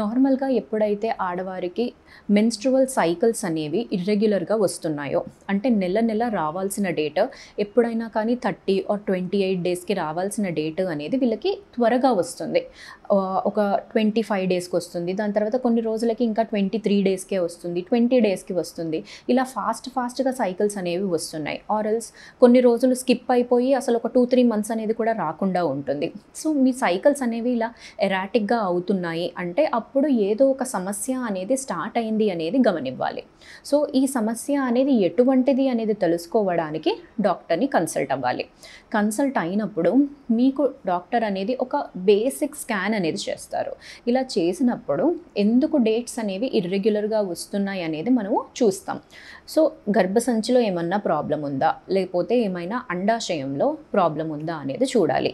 నార్మల్గా ఎప్పుడైతే ఆడవారికి మెన్స్ట్రువల్ సైకిల్స్ అనేవి ఇర్రెగ్యులర్గా వస్తున్నాయో అంటే నెల నెల రావాల్సిన డేట్ ఎప్పుడైనా కానీ థర్టీ ఆర్ ట్వంటీ ఎయిట్ డేస్కి రావాల్సిన డేట్ అనేది వీళ్ళకి త్వరగా వస్తుంది. ఒక ట్వంటీ ఫైవ్ డేస్కి వస్తుంది. దాని తర్వాత కొన్ని రోజులకి ఇంకా ట్వంటీ త్రీ డేస్కే వస్తుంది ట్వంటీ డేస్కి వస్తుంది. ఇలా ఫాస్ట్ ఫాస్ట్గా సైకిల్స్ అనేవి వస్తున్నాయి. ఆరల్స్ కొన్ని రోజులు స్కిప్ అయిపోయి అసలు ఒక టూ త్రీ మంత్స్ అనేది కూడా రాకుండా ఉంటుంది. సో మీ సైకిల్స్ అనేవి ఇలా ఎరాటిక్గా అవుతున్నాయి అంటే అప్పుడు ఏదో ఒక సమస్య అనేది స్టార్ట్ అయింది అనేది గమనివ్వాలి. సో ఈ సమస్య అనేది ఎటువంటిది అనేది తెలుసుకోవడానికి డాక్టర్ని కన్సల్ట్ అవ్వాలి. కన్సల్ట్ అయినప్పుడు మీకు డాక్టర్ అనేది ఒక బేసిక్ స్కాన్ అనేది చేస్తారు. ఇలా చేసినప్పుడు ఎందుకు డేట్స్ అనేవి ఇర్రెగ్యులర్గా వస్తున్నాయి అనేది మనము చూస్తాం. సో గర్భసంచిలో ఏమన్నా ప్రాబ్లం ఉందా? లేకపోతే ఏమైనా అండాశయంలో ప్రాబ్లం ఉందా అనేది చూడాలి.